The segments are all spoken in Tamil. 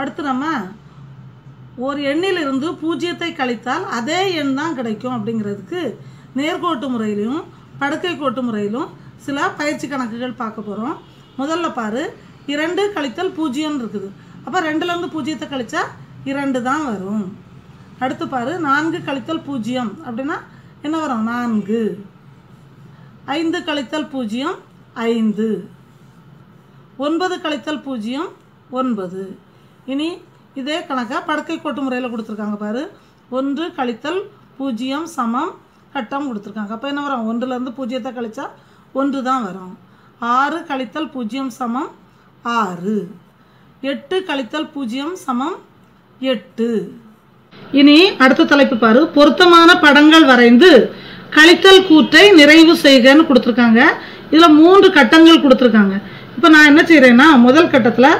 அடுத்து நம்ம ஒரு எண்ணிலிருந்து பூஜ்ஜியத்தை கழித்தால் அதே எண் தான் கிடைக்கும் அப்படிங்கிறதுக்கு நேர்கோட்டு முறையிலும் படுக்கை கோட்டு முறையிலும் சில பயிற்சி கணக்குகள் பார்க்க போகிறோம் முதல்ல பாரு இரண்டு கழித்தல் பூஜ்ஜியம் இருக்குது. அப்போ ரெண்டுலேருந்து பூஜ்ஜியத்தை கழித்தா இரண்டு தான் வரும். அடுத்து பாரு நான்கு கழித்தல் பூஜ்ஜியம் அப்படின்னா என்ன வரும்? நான்கு. ஐந்து கழித்தல் பூஜ்ஜியம் ஐந்து. ஒன்பது கழித்தல் பூஜ்ஜியம் ஒன்பது. இனி இதே கணக்கை படுக்கை கோட்டு முறையில் கொடுத்துருக்காங்க பாரு. ஒன்று கழித்தல் பூஜ்ஜியம் சமம் கட்டம் கொடுத்துருக்காங்க. அப்போ என்ன வரும்? ஒன்றுலேருந்து பூஜ்ஜியத்தை கழித்தா ஒன்று தான் வரும். ஆறு கழித்தல் பூஜ்ஜியம் சமம் ஆறு. எட்டு கழித்தல் பூஜ்ஜியம் சமம் எட்டு. இனி அடுத்த தலைப்பு பாரு. பொருத்தமான படங்கள் வரைந்து கழித்தல் கூற்றை நிறைவு செய்கன்னு கொடுத்துருக்காங்க. இதில் மூன்று கட்டங்கள் கொடுத்துருக்காங்க. இப்போ நான் என்ன செய்கிறேன்னா முதல் கட்டத்தில்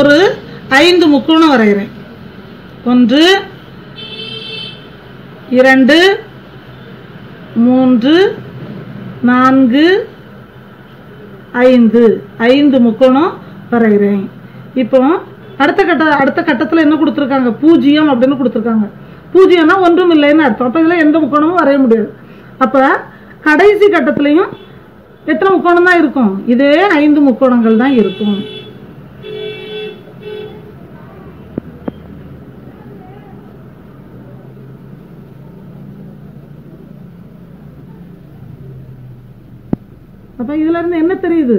ஒரு ஐந்து முக்கோணம் வரைகிறேன். ஒன்று இரண்டு மூன்று நான்கு ஐந்து. ஐந்து முக்கோணம் வரைகிறேன். இப்போ அடுத்த கட்ட அடுத்த கட்டத்தில் என்ன கொடுத்துருக்காங்க? பூஜ்ஜியம் அப்படின்னு கொடுத்துருக்காங்க. பூஜ்ஜியம்னா ஒன்றும் இல்லைன்னு அர்த்தம். அப்போ இதில் எந்த முக்கோணமும் வரைய முடியாது. அப்போ கடைசி கட்டத்துலையும் எத்தனை முக்கோணம் தான் இருக்கும்? இதே ஐந்து முக்கோணங்கள் தான் இருக்கும். அப்போ இதுல இருந்து என்ன தெரியுது?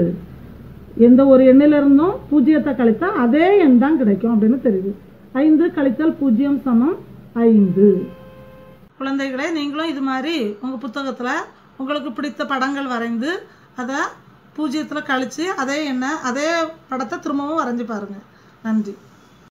எந்த ஒரு எண்ணில இருந்தும் பூஜ்ஜியத்தை கழித்தா அதே எண் தான் கிடைக்கும் அப்படின்னு தெரியுது. ஐந்து கழித்தல் பூஜ்ஜியம் சமம் ஐந்து. குழந்தைகளே நீங்களும் இது மாதிரி உங்கள் புத்தகத்தில் உங்களுக்கு பிடித்த படங்கள் வரைந்து அதை பூஜ்ஜியத்தில் கழித்து அதே எண்ணெய் அதே படத்தை திரும்பவும் வரைஞ்சி பாருங்கள் நன்றி.